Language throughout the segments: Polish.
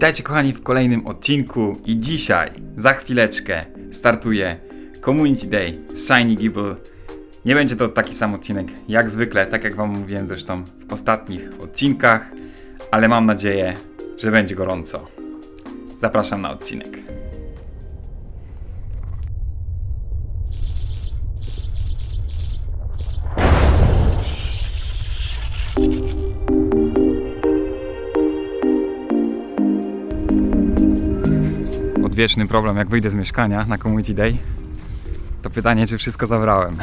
Witajcie kochani w kolejnym odcinku i dzisiaj, za chwileczkę, startuje Community Day Shiny Gibble. Nie będzie to taki sam odcinek jak zwykle, tak jak wam mówiłem zresztą w ostatnich odcinkach, ale mam nadzieję, że będzie gorąco. Zapraszam na odcinek. Odwieczny problem, jak wyjdę z mieszkania na Community Day, to pytanie, czy wszystko zabrałem.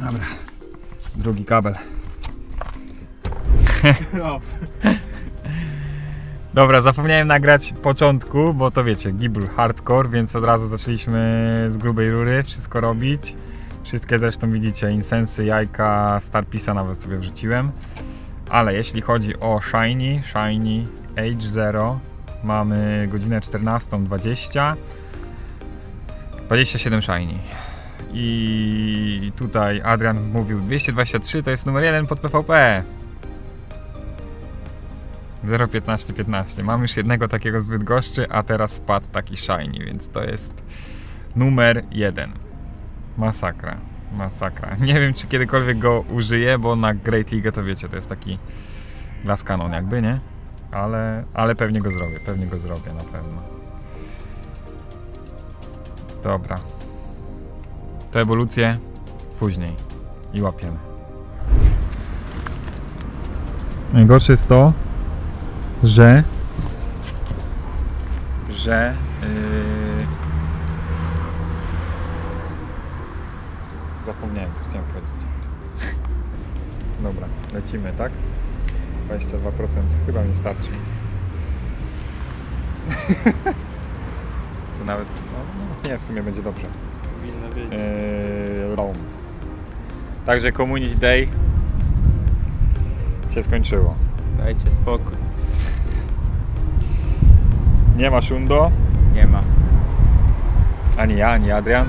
Dobra, drugi kabel. Dobra, zapomniałem nagrać początku, bo to wiecie, Gibble hardcore, więc od razu zaczęliśmy z grubej rury wszystko robić. Wszystkie zresztą widzicie, insensy, jajka, Starpisa nawet sobie wrzuciłem. Ale jeśli chodzi o Shiny, Shiny Age 0, mamy godzinę 14.20, 27 Shiny. I tutaj Adrian mówił 223 to jest numer 1 pod PvP. 01515. Mam już jednego takiego zbyt goszczy, a teraz spadł taki shiny, więc to jest numer jeden. Masakra. Masakra. Nie wiem, czy kiedykolwiek go użyję, bo na Great League to wiecie, to jest taki glass cannon jakby, nie? Ale, ale pewnie go zrobię, pewnie go zrobię na pewno. Dobra. To ewolucję później i łapiemy. Najgorsze jest to, że że yy... zapomniałem co chciałem powiedzieć dobra, lecimy, tak? 22% chyba mi starczy to nawet, no, no nie, w sumie będzie dobrze Powinno być. yy, Rome także Community Day się skończyło Dajcie spokój. nie ma Shundo Nie ma. Ani ja, ani Adrian.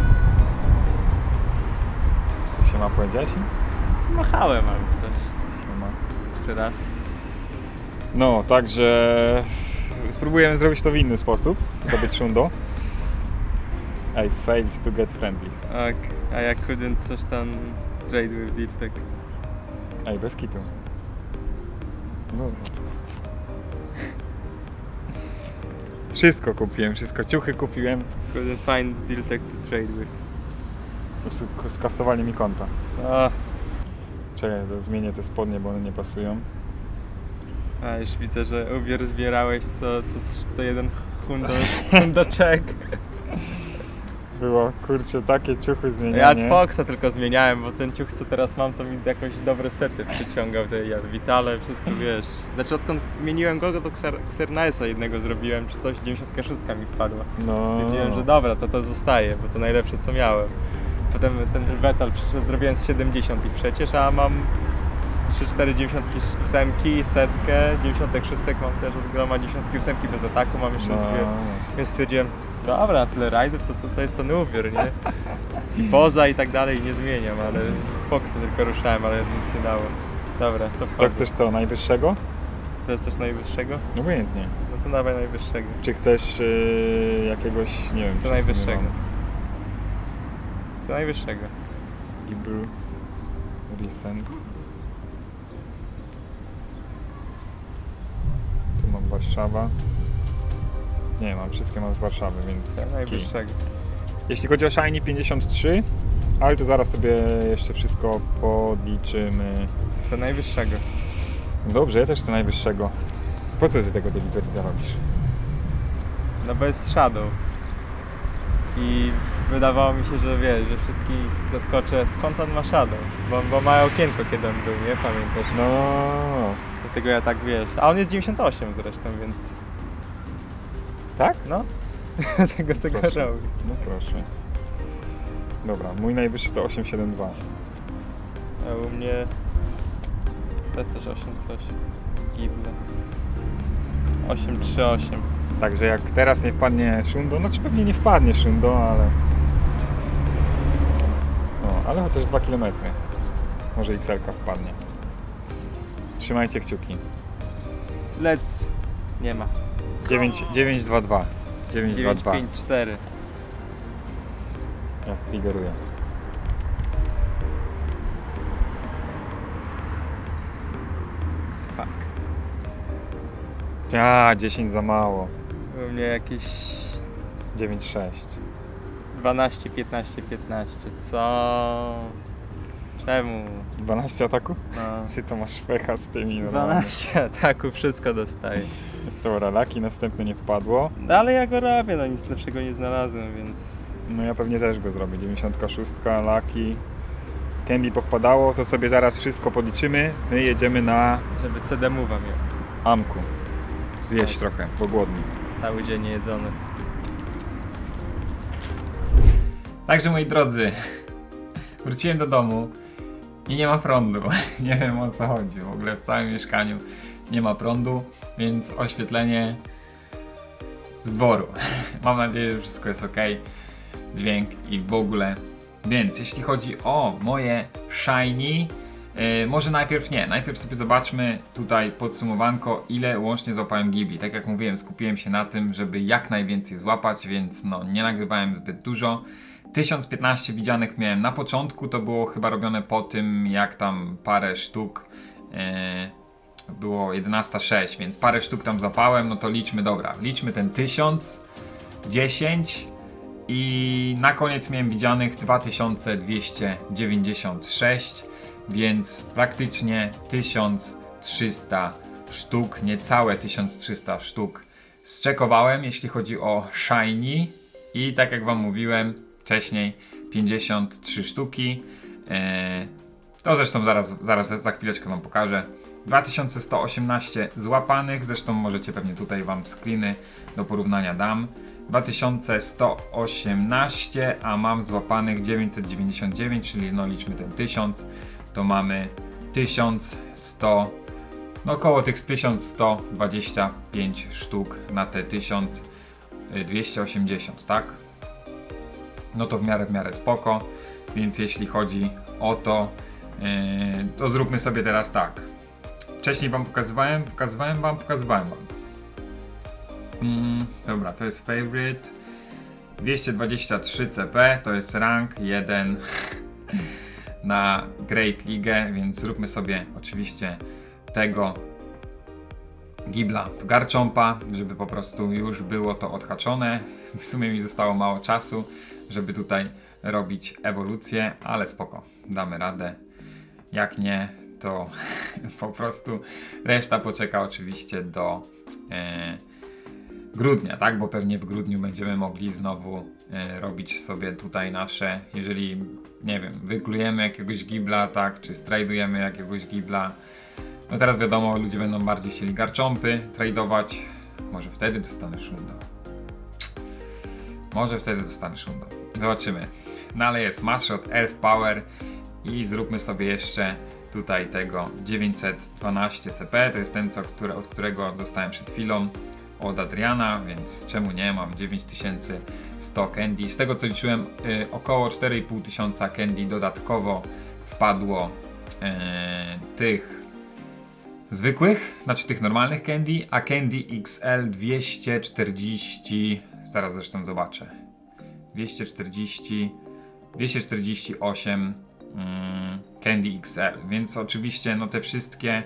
Co się ma powiedzieć? Machałem albo coś. Się ma. Jeszcze raz. No, także spróbujemy zrobić to w inny sposób, zdobyć szundo. I failed to get friendlies. Tak, a ja couldn't coś tam trade with Diltek. Ej, bez kitu. No. Wszystko kupiłem, wszystko. Ciuchy kupiłem. Couldn't find Diltek to trade with. Skasowali mi konta. A, Czekaj, to zmienię te spodnie, bo one nie pasują. a już widzę, że ubiór zbierałeś co, co, co jeden hundo, hundoczek. Było, kurczę, takie ciuchy Ja zmienianie. Foxa tylko zmieniałem, bo ten ciuch co teraz mam to mi jakoś dobre sety przyciągał. Te ja Vitale, wszystko wiesz. Znaczy odkąd zmieniłem go, to Xer- Xernisa jednego zrobiłem, czy coś, 96 mi wpadła. No. Stwierdziłem, że dobra, to to zostaje, bo to najlepsze co miałem. Potem ten Metal przyszedł, zrobiłem z 70 przecież, a mam z 3-4 98, setkę, 96 mam też od groma 98 bez ataku, mam jeszcze No. dwie. Więc stwierdziłem, dobra, tyle rajdów to, to, to jest ten ubiór, nie? I poza i tak dalej nie zmieniam, ale Foxa tylko ruszałem, ale nic nie dało. Dobra, to To wchodzę. chcesz co, najwyższego? To jest coś najwyższego? Obojętnie. No to dawaj najwyższego. Czy chcesz yy, jakiegoś, nie wiem, Co najwyższego. Co najwyższego. Hebrew, Recent. Tu mam Warszawa. Nie, mam wszystkie mam z Warszawy, więc Co najwyższego. Jeśli chodzi o Shiny 53, ale to zaraz sobie jeszcze wszystko podliczymy. Co najwyższego. Dobrze, ja też chcę najwyższego. Po co ty tego deliveryta robisz? No jest Shadow. I wydawało mi się, że wiesz, że wszystkich zaskoczę skąd on ma Shadow. Bo, bo ma okienko kiedy on był, nie? Pamiętasz? No, Dlatego ja tak wiesz. A on jest 98 zresztą, więc tak? no. Tego sobie go Proszę. robi. No proszę. Dobra, mój najwyższy to 872. A u mnie to jest też 8 coś. Gible. 838. Także jak teraz nie wpadnie Shundo, no czy pewnie nie wpadnie Shundo, ale... No, ale chociaż 2 km. Może XL wpadnie. Trzymajcie kciuki. Let's. Nie ma. 9, 922. 922. 954. Ja striggeruję. Fuck. A, 10 za mało. U mnie jakieś 9,6. 12, 15, 15. Co? Czemu? 12 ataku? No. Ty to masz pecha z tymi normalnie. 12 ataków, wszystko dostaję. Dobra, laki następne nie wpadło. No ale ja go robię, no nic lepszego nie znalazłem, więc No ja pewnie też go zrobię. 96, laki. Candy powpadało, to sobie zaraz wszystko podliczymy. My jedziemy na żeby CD Move'a miał. Amku. Zjeść trochę, bo głodni. Cały dzień niejedzony. Także moi drodzy, wróciłem do domu i nie ma prądu. Nie wiem o co chodzi. W ogóle w całym mieszkaniu nie ma prądu, więc oświetlenie z dworu. Mam nadzieję, że wszystko jest ok. Dźwięk i w ogóle. Więc jeśli chodzi o moje shiny, yy, może najpierw nie. Najpierw sobie zobaczmy tutaj podsumowanko, ile łącznie złapałem gibli. Tak jak mówiłem, skupiłem się na tym, żeby jak najwięcej złapać, więc no nie nagrywałem zbyt dużo. 1015 widzianych miałem na początku, to było chyba robione po tym, jak tam parę sztuk yy, było 11.06, więc parę sztuk tam zapałem, no to liczmy, dobra, liczmy ten 1000, 10 i na koniec miałem widzianych 2296, więc praktycznie 1300 sztuk, niecałe 1300 sztuk zczekowałem, jeśli chodzi o shiny i tak jak wam mówiłem wcześniej 53 sztuki. Eee, to zresztą zaraz, zaraz za chwileczkę wam pokażę. 2118 złapanych, zresztą możecie pewnie tutaj wam screeny do porównania dam. 2118, a mam złapanych 999, czyli no liczmy ten 1000, to mamy 1100, no około tych 1125 sztuk na te 1280, tak? No to w miarę w miarę spoko, więc jeśli chodzi o to, yy, to zróbmy sobie teraz tak. Wcześniej wam pokazywałem, pokazywałem wam, pokazywałem wam. Mm, dobra, to jest favorite. 223 CP to jest rank 1 na Great League, więc zróbmy sobie oczywiście tego gibla garczompa, żeby po prostu już było to odhaczone. W sumie mi zostało mało czasu, żeby tutaj robić ewolucję, ale spoko, damy radę. Jak nie, to po prostu reszta poczeka oczywiście do e, grudnia, tak? Bo pewnie w grudniu będziemy mogli znowu e, robić sobie tutaj nasze, jeżeli nie wiem, wyklujemy jakiegoś gibla, tak? Czy strajdujemy jakiegoś gibla. No teraz wiadomo, ludzie będą bardziej chcieli garcząpy tradować. Może wtedy dostanę szundo. Może wtedy dostanę szundo. Zobaczymy. No ale jest Mashot Earth Power i zróbmy sobie jeszcze tutaj tego 912 CP. To jest ten, co, od którego dostałem przed chwilą od Adriana, więc czemu nie? Mam 9100 candy. Z tego co liczyłem, y, około 4500 tysiąca candy dodatkowo wpadło y, tych zwykłych, znaczy tych normalnych candy, a candy XL 240, zaraz zresztą zobaczę. 240, 248 mm, Candy XL, więc oczywiście no te wszystkie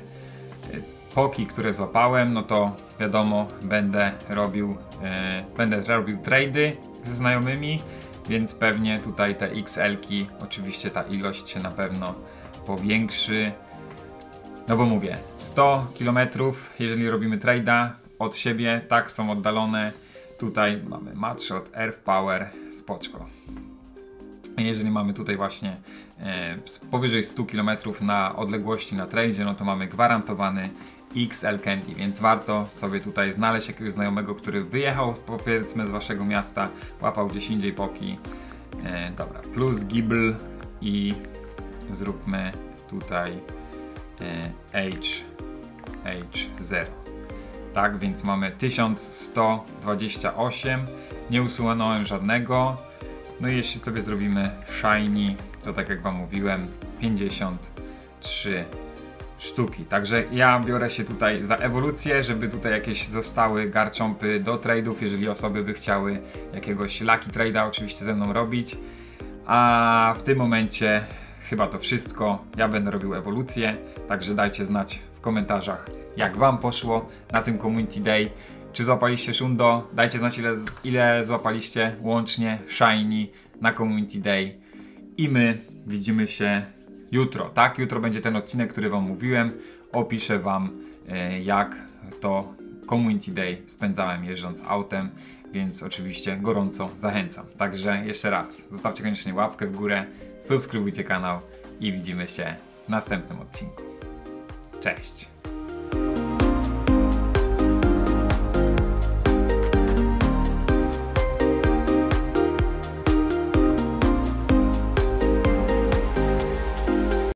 y, poki, które złapałem, no to wiadomo, będę robił, e, będę robił trady ze znajomymi, więc pewnie tutaj te XL-ki, oczywiście ta ilość się na pewno powiększy. No bo mówię, 100 km, jeżeli robimy trada od siebie, tak są oddalone. Tutaj mamy Matshot, Earth Power, spoczko. Jeżeli mamy tutaj właśnie e, powyżej 100 km na odległości na tradzie, no to mamy gwarantowany XL Candy, więc warto sobie tutaj znaleźć jakiegoś znajomego, który wyjechał powiedzmy z waszego miasta, łapał gdzieś indziej poki. E, dobra, plus Gibble i zróbmy tutaj e, H, H0. Tak, więc mamy 1128, nie usunąłem żadnego. No i jeśli sobie zrobimy Shiny, to tak jak Wam mówiłem, 53 sztuki. Także ja biorę się tutaj za ewolucję, żeby tutaj jakieś zostały garcząpy do trade'ów, jeżeli osoby by chciały jakiegoś lucky trade'a oczywiście ze mną robić. A w tym momencie chyba to wszystko. Ja będę robił ewolucję, także dajcie znać w komentarzach, jak Wam poszło na tym Community Day. Czy złapaliście Shundo? Dajcie znać, ile, ile złapaliście łącznie Shiny na Community Day. I my widzimy się jutro, tak? Jutro będzie ten odcinek, który Wam mówiłem. Opiszę Wam, e, jak to Community Day spędzałem jeżdżąc autem, więc oczywiście gorąco zachęcam. Także jeszcze raz, zostawcie koniecznie łapkę w górę, subskrybujcie kanał i widzimy się w następnym odcinku. Cześć!